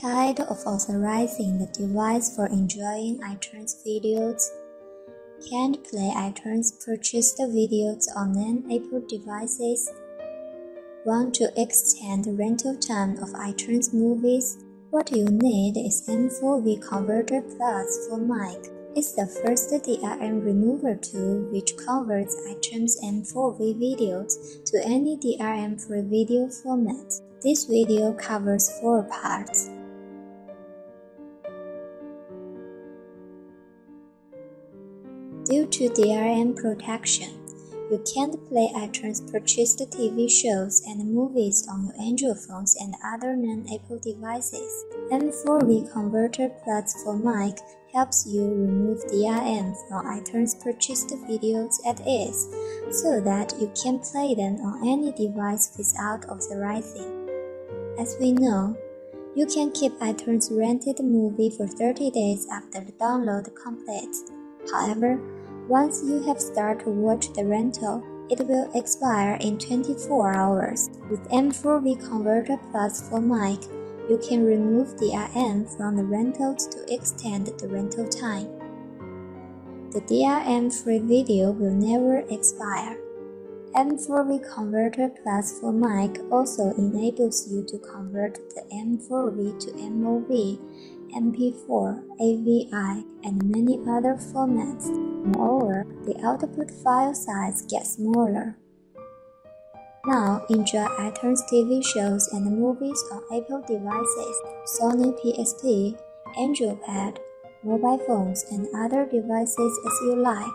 Tired of authorizing the device for enjoying iTunes videos? Can't play iTunes purchased the videos on non-Apple devices? Want to extend the rental time of iTunes movies? What you need is M4V Converter Plus for Mac. It's the first DRM remover tool which converts iTunes M4V videos to any DRM-free video format. This video covers four parts. Due to DRM protection, you can't play iTunes purchased TV shows and movies on your Android phones and other non-Apple devices. M4V Converter Plus for Mac helps you remove DRM from iTunes purchased videos at ease, so that you can play them on any device without authorizing. As we know, you can keep iTunes rented movie for 30 days after the download complete. However, once you have started to watch the rental, it will expire in 24 hours. With M4V Converter Plus for Mac, you can remove the DRM from the rentals to extend the rental time. The DRM-free video will never expire. M4V Converter Plus for Mac also enables you to convert the M4V to MOV MP4, AVI, and many other formats. Moreover, the output file size gets smaller. Now enjoy iTunes TV shows and movies on Apple devices, Sony PSP, Android Pad, mobile phones, and other devices as you like.